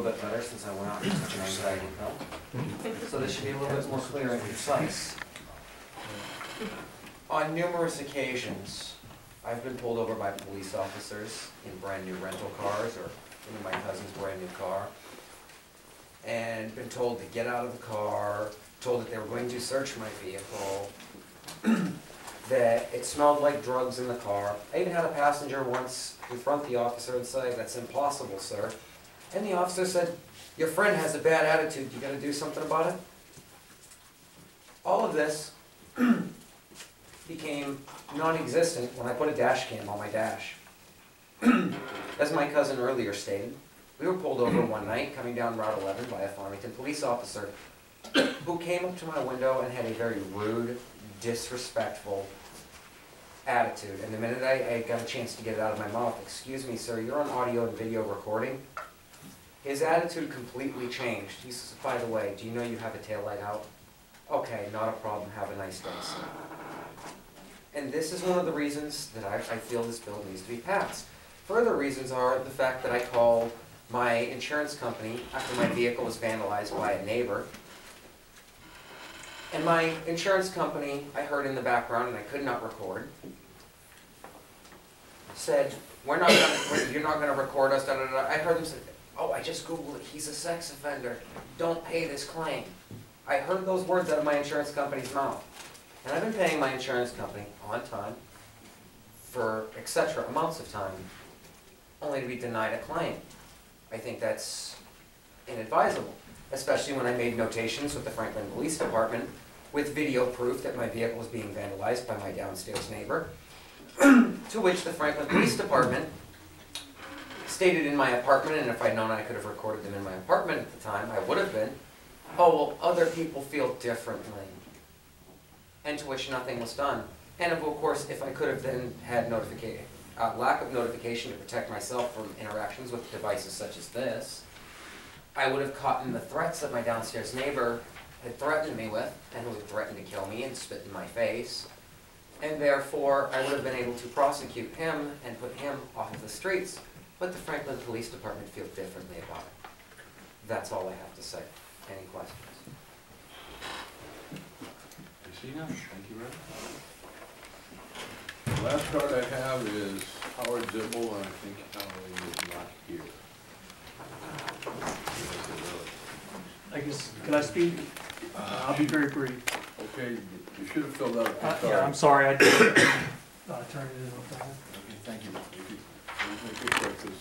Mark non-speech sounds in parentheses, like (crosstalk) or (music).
little bit better since I went out an anxiety pill. So this should be a little bit more clear and concise. On numerous occasions, I've been pulled over by police officers in brand-new rental cars or in my cousin's brand-new car. And been told to get out of the car, told that they were going to search my vehicle, (clears throat) that it smelled like drugs in the car. I even had a passenger once confront the officer and say, that's impossible, sir. And the officer said, your friend has a bad attitude, you gotta do something about it? All of this (clears throat) became non-existent when I put a dash cam on my dash. (clears throat) As my cousin earlier stated, we were pulled over one night coming down Route 11 by a Farmington police officer (clears throat) who came up to my window and had a very rude, disrespectful attitude. And the minute I, I got a chance to get it out of my mouth, excuse me, sir, you're on audio and video recording. His attitude completely changed. He says, by the way, do you know you have a taillight out? Okay, not a problem. Have a nice day, sir. And this is one of the reasons that I, I feel this bill needs to be passed. Further reasons are the fact that I called my insurance company after my vehicle was vandalized by a neighbor. And my insurance company, I heard in the background and I could not record, said, we're not gonna, you're not gonna record us, da, da, da. I heard them say, I just Googled it, he's a sex offender, don't pay this claim. I heard those words out of my insurance company's mouth. And I've been paying my insurance company on time for et cetera amounts of time, only to be denied a claim. I think that's inadvisable, especially when I made notations with the Franklin Police Department with video proof that my vehicle was being vandalized by my downstairs neighbor. (clears throat) To which the Franklin Police Department stated in my apartment, and if I'd known I could have recorded them in my apartment at the time, I would have been, oh, well, other people feel differently. And to which nothing was done. And of course, if I could have then had notification, uh, lack of notification to protect myself from interactions with devices such as this, I would have caught in the threats that my downstairs neighbor had threatened me with, and who had threatened to kill me and spit in my face. And therefore, I would have been able to prosecute him and put him off of the streets. But the Franklin Police Department feel differently about it. That's all I have to say. Any questions? Christina, thank you, Red. The last card I have is Howard Zibble, and I think Howard is not here. I guess, can I speak? Uh, I'll be very brief. Okay, you should have filled out a Uh. Yeah, I'm sorry, I didn't uh, turn it in. Okay, thank you. If you- if you take this,